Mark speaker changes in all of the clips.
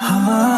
Speaker 1: तेरी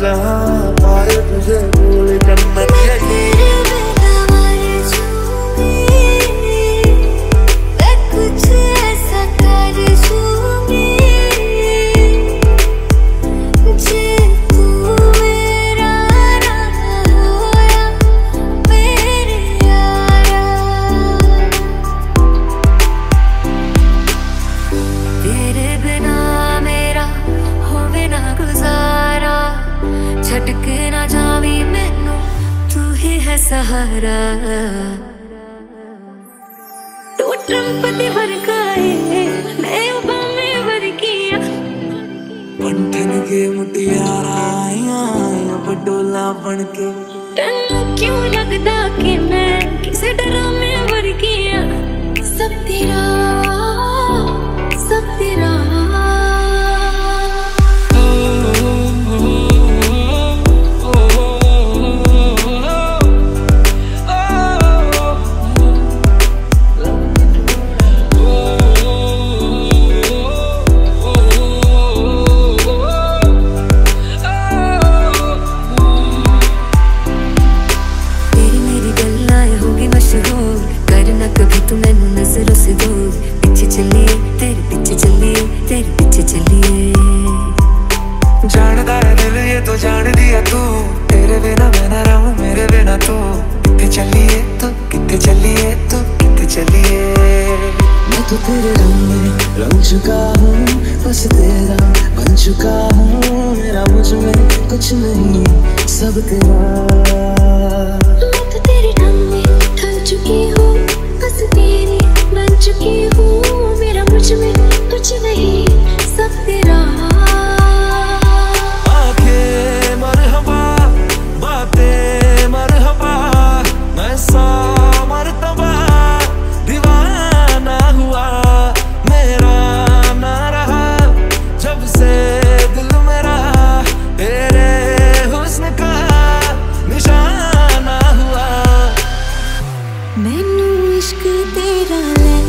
Speaker 1: जहाँ पाए तुझे भूल कर मैं यही
Speaker 2: सहारा। तो ट्रंप भर गए मैं ओबामे भर किया
Speaker 1: पंठन के मुटियारा आया बटोला बन के
Speaker 2: तन्नू क्यों लगदा कि मैं किसे डरा में भर किया सब तेरा सब तेरा।
Speaker 1: कितने चलिए तू कितने चलिए तू कितने चलिए। मैं तो तेरे रंग में रंग चुका हूँ बस तेरा बन चुका हूँ। मेरा मुझमें कुछ नहीं सब तेरा। दिल लगे